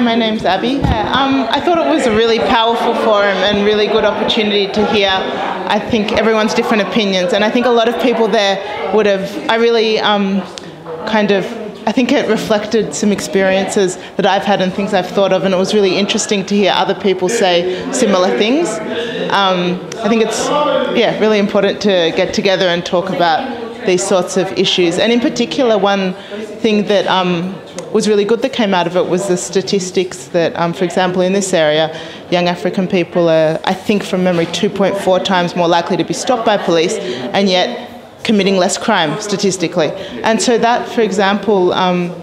My name's Abby. Um, I thought it was a really powerful forum and really good opportunity to hear, I think, everyone's different opinions. And I think a lot of people there would have, I really um, kind of, I think it reflected some experiences that I've had and things I've thought of, and it was really interesting to hear other people say similar things. Um, I think it's, yeah, really important to get together and talk about these sorts of issues. And in particular, one thing that um, was really good that came out of it was the statistics that, um, for example, in this area, young African people are, I think from memory, 2.4 times more likely to be stopped by police, and yet committing less crime statistically. And so that, for example, um,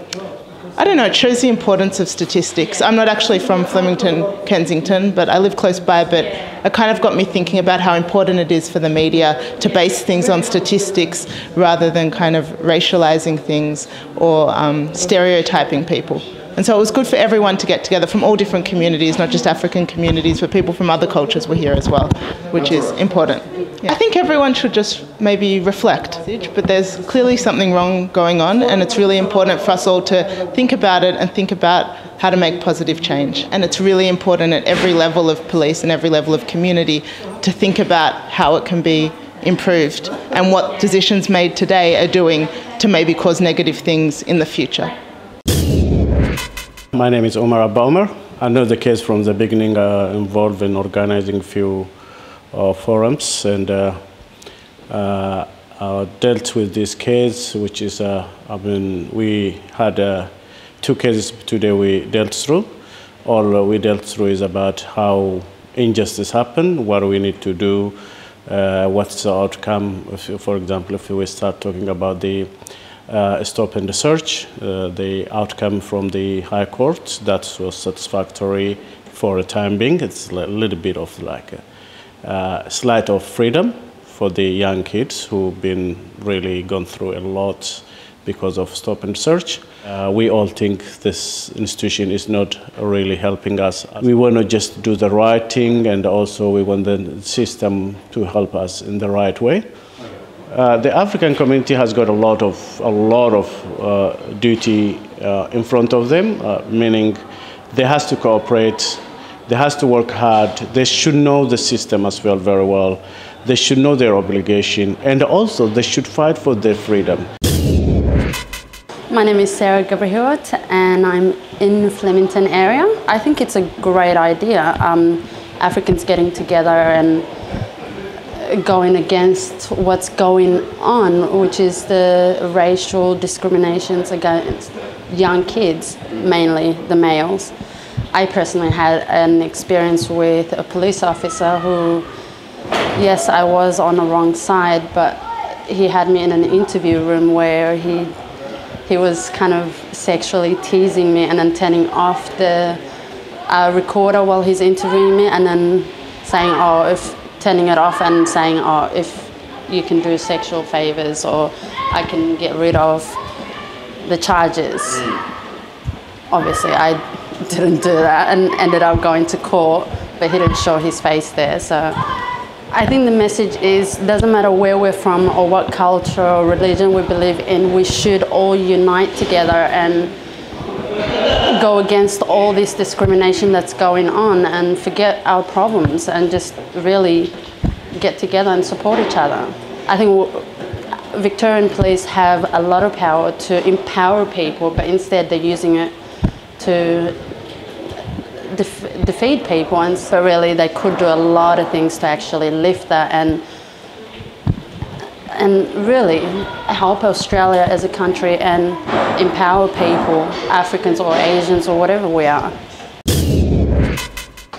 I don't know, it shows the importance of statistics. I'm not actually from Flemington, Kensington, but I live close by, but it kind of got me thinking about how important it is for the media to base things on statistics rather than kind of racializing things or um, stereotyping people. And so it was good for everyone to get together from all different communities, not just African communities, but people from other cultures were here as well, which is important. Yeah. I think everyone should just maybe reflect, but there's clearly something wrong going on, and it's really important for us all to think about it and think about how to make positive change. And it's really important at every level of police and every level of community to think about how it can be improved and what decisions made today are doing to maybe cause negative things in the future. My name is Omar Abba I know the case from the beginning, uh, involved in organizing a few uh, forums and uh, uh, dealt with this case, which is, uh, I mean, we had uh, two cases today we dealt through. All we dealt through is about how injustice happened, what we need to do, what's the outcome. If, for example, if we start talking about the stop and search. Uh, the outcome from the High Court that was satisfactory for the time being. It's a little bit of like a, uh, slight of freedom for the young kids who've been really gone through a lot because of stop and search. Uh, we all think this institution is not really helping us. We want to just do the right thing and also we want the system to help us in the right way. Uh, the African community has got a lot of a lot of uh, duty uh, in front of them, uh, meaning they has to cooperate, they has to work hard. They should know the system as well very well. They should know their obligation, and also they should fight for their freedom. My name is Sarah Gabrihiwat, and I'm in Flemington area. I think it's a great idea. Um, Africans getting together and going against what's going on, which is the racial discriminations against young kids, mainly the males. I personally had an experience with a police officer who, yes, I was on the wrong side, but he had me in an interview room where he he was kind of sexually teasing me and then turning off the uh, recorder while he's interviewing me and then saying, oh, if turning it off and saying, oh, if you can do sexual favors or I can get rid of the charges. Mm. Obviously, I didn't do that and ended up going to court, but he didn't show his face there. So I think the message is doesn't matter where we're from or what culture or religion we believe in, we should all unite together and go against all this discrimination that's going on and forget our problems and just really get together and support each other. I think Victorian police have a lot of power to empower people, but instead they're using it to def defeat people. And so really they could do a lot of things to actually lift that and and really help Australia as a country and empower people, Africans or Asians or whatever we are.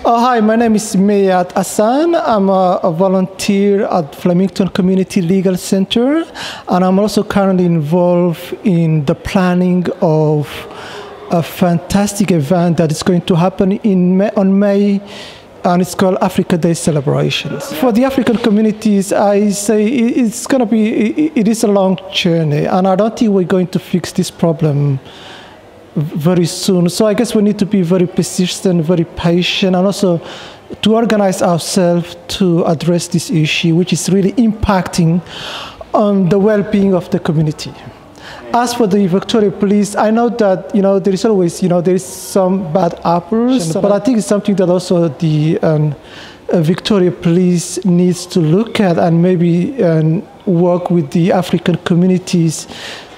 Oh, hi, my name is Mayat Hassan. I'm a, a, volunteer at Flemington Community Legal Center, and I'm also currently involved in the planning of a fantastic event that is going to happen in May, on May and it's called Africa Day celebrations. For the African communities, I say it's going to be, it is a long journey, and I don't think we're going to fix this problem very soon. So I guess we need to be very persistent, very patient, and also to organize ourselves to address this issue, which is really impacting on the well-being of the community. As for the Victoria Police, I know that you know there is always you know there is some bad apples, but I think it's something that also the um, uh, Victoria Police needs to look at and maybe um, work with the African communities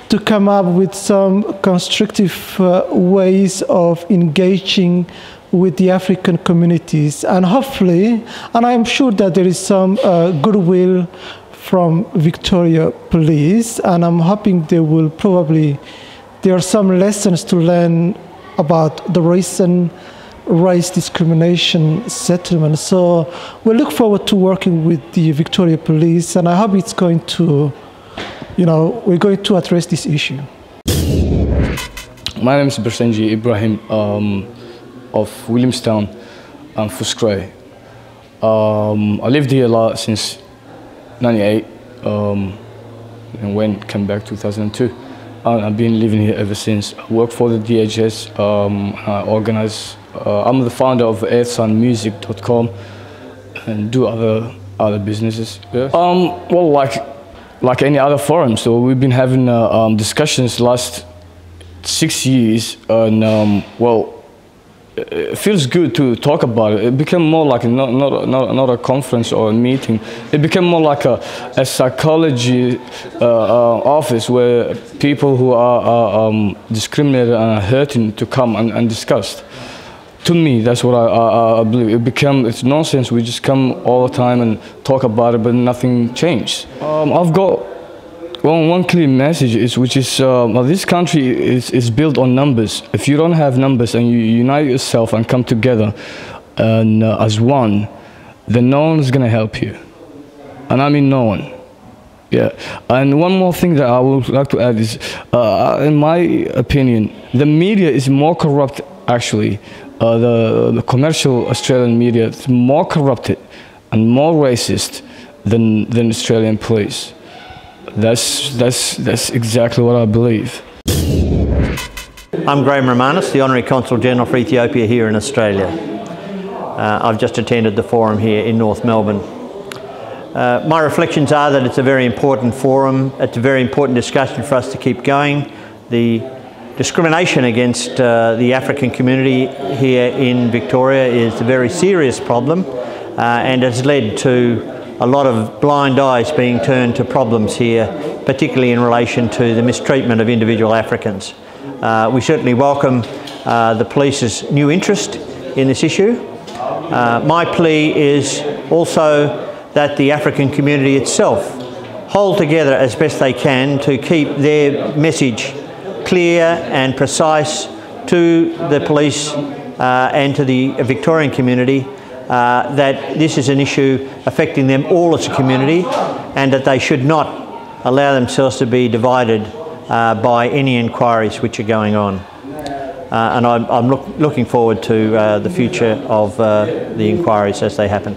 to come up with some constructive uh, ways of engaging with the African communities. And hopefully, and I'm sure that there is some uh, goodwill from Victoria Police, and I'm hoping they will probably, there are some lessons to learn about the recent race discrimination settlement. So we look forward to working with the Victoria Police, and I hope it's going to you know, we're going to address this issue. My name is Bersenji Ibrahim um, of Williamstown and Footscray. Um, I lived here a lot since 98 um, and when came back 2002. And I've been living here ever since. I work for the DHS. Um, I organize. Uh, I'm the founder of earthsoundmusic.com and do other other businesses. Yeah. Um, well, like like any other forum. So we've been having uh, um, discussions last six years, and um, well, it feels good to talk about it. It became more like not, not, not, not a conference or a meeting. It became more like a, a psychology uh, uh, office where people who are, um, discriminated and hurting to come and, and discuss to me, that's what I, I, I, believe. It became, it's nonsense. We just come all the time and talk about it, but nothing changed. Um, I've got one, one clear message, is, which is uh, well, this country is, is built on numbers. If you don't have numbers and you unite yourself and come together and, uh, as one, then no one is going to help you. And I mean no one. Yeah, and one more thing that I would like to add is, uh, in my opinion, the media is more corrupt actually uh, the, the, commercial Australian media is more corrupted and more racist than, than Australian police. That's, that's, that's exactly what I believe. I'm Graham Romanis, the Honorary Consul General for Ethiopia here in Australia. Uh, I've just attended the forum here in North Melbourne. Uh, my reflections are that it's a very important forum, it's a very important discussion for us to keep going. The Discrimination against uh, the African community here in Victoria is a very serious problem uh, and has led to a lot of blind eyes being turned to problems here, particularly in relation to the mistreatment of individual Africans. Uh, we certainly welcome uh, the police's new interest in this issue. Uh, my plea is also that the African community itself hold together as best they can to keep their message clear and precise to the police uh, and to the Victorian community uh, that this is an issue affecting them all as a community and that they should not allow themselves to be divided uh, by any inquiries which are going on. Uh, and I'm, I'm look, looking forward to uh, the future of uh, the inquiries as they happen.